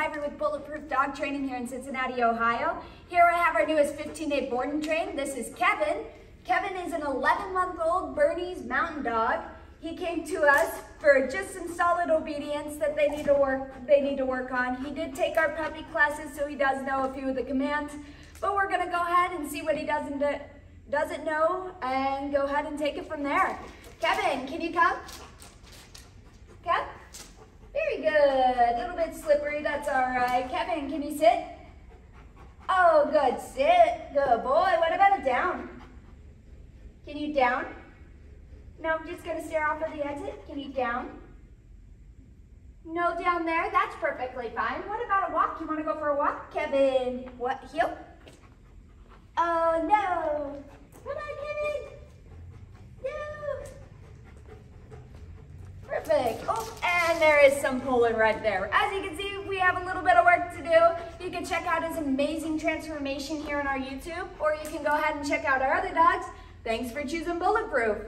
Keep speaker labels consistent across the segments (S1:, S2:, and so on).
S1: With Bulletproof Dog Training here in Cincinnati, Ohio. Here I have our newest 15-day board and train. This is Kevin. Kevin is an 11-month-old Bernese mountain dog. He came to us for just some solid obedience that they need to work they need to work on. He did take our puppy classes, so he does know a few of the commands, but we're gonna go ahead and see what he doesn't doesn't know and go ahead and take it from there. Kevin, can you come? Good. A little bit slippery, that's all right. Kevin, can you sit? Oh, good. Sit. Good boy. What about a down? Can you down? No, I'm just to stare off of the exit. Can you down? No down there? That's perfectly fine. What about a walk? You want to go for a walk? Kevin, what, heel? Oh, no. Come on, Kevin. No. Perfect. Oh, and there is some pulling right there. As you can see, we have a little bit of work to do. You can check out his amazing transformation here on our YouTube, or you can go ahead and check out our other dogs. Thanks for choosing Bulletproof.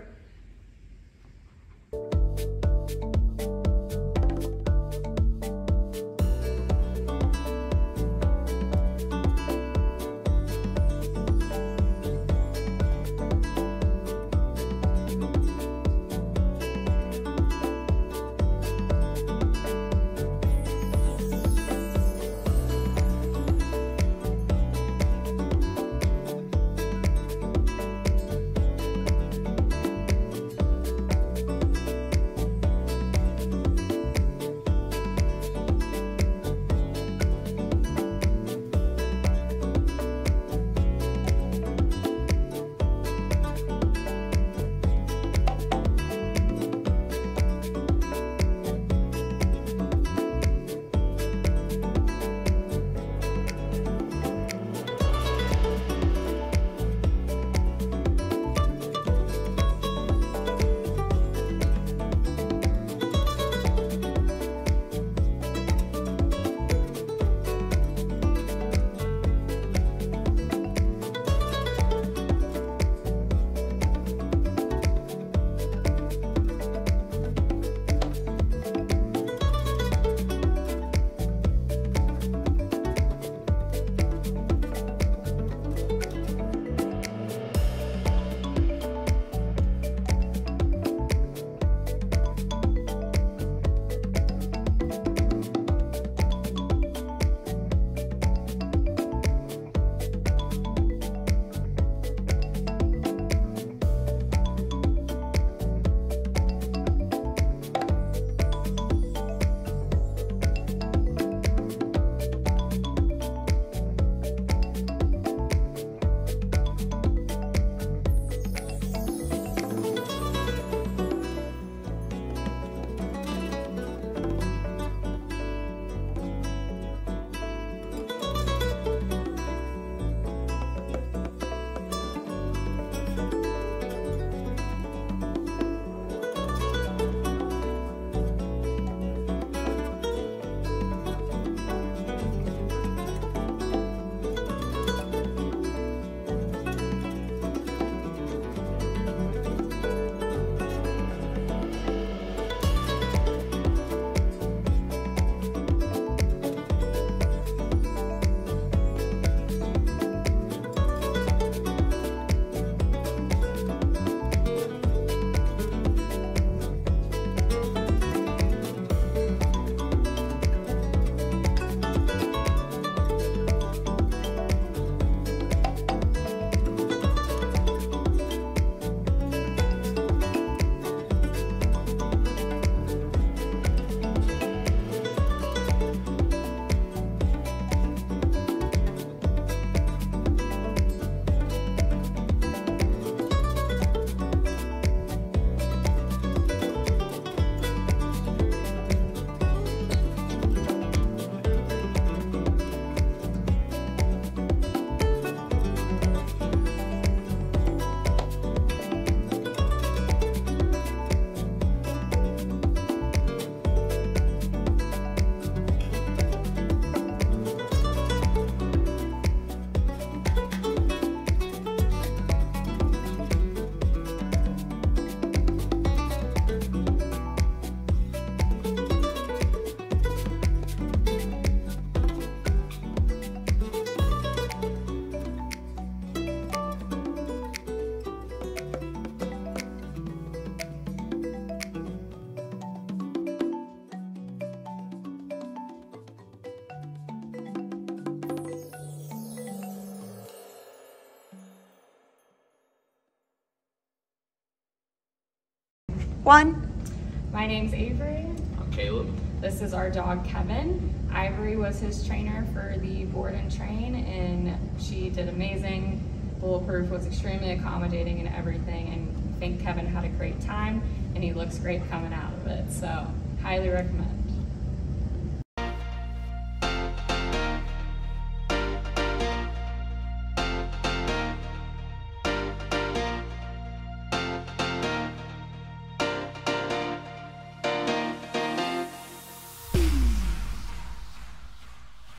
S1: One.
S2: My name's Avery.
S3: I'm Caleb.
S2: This is our dog Kevin. Ivory was his trainer for the board and train and she did amazing. Bulletproof was extremely accommodating and everything and I think Kevin had a great time and he looks great coming out of it. So highly recommend.